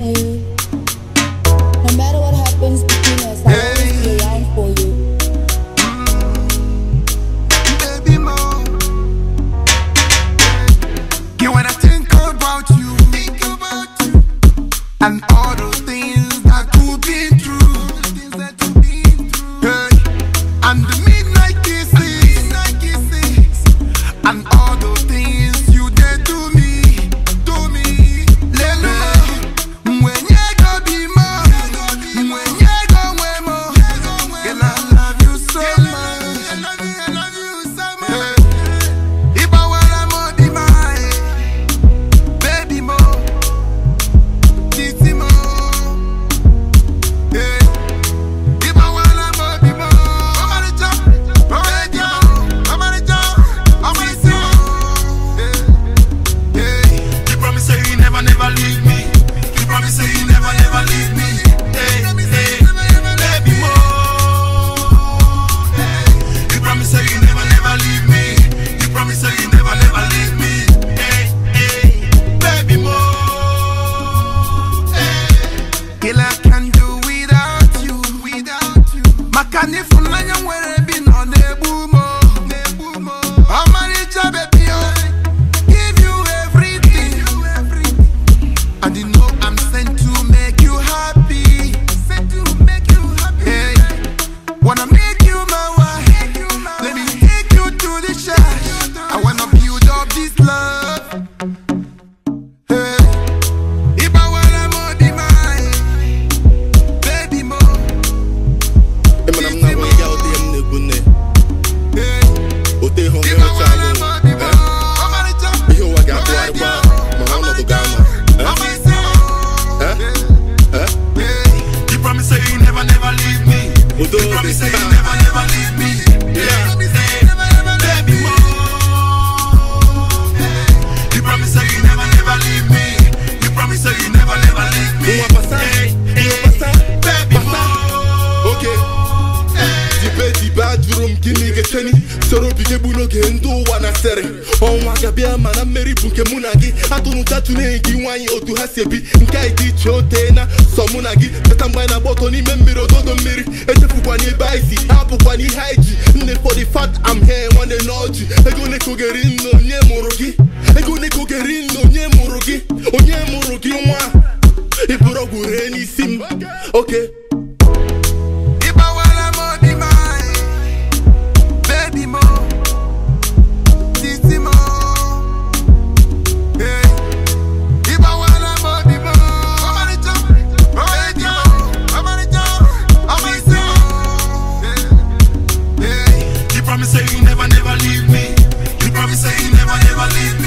you. Né? o dobro. mmeri soro obi n'oge ndị ụwa na sere ọnwa ga-abịa mana mmeri bụ nke mụ na gị atụrụ tatu na-egi nwaanyị otu ha si ebi nke anyị dị iche ote na sọ mụ na gị teta mgbe anyị na-agba ọtọ n'ime mmiri ododo mmiri echefukwana ebe anyị si hapụkwana ihe anyị ji nne for the fat am here nwanne na ego ole ka ogeri nne onye mụrụ gị ego ole ka ogeri nne onye mụrụ gị onye mụrụ gị nwa ịbụrụ ọgwụ ree n'isi m oke never leave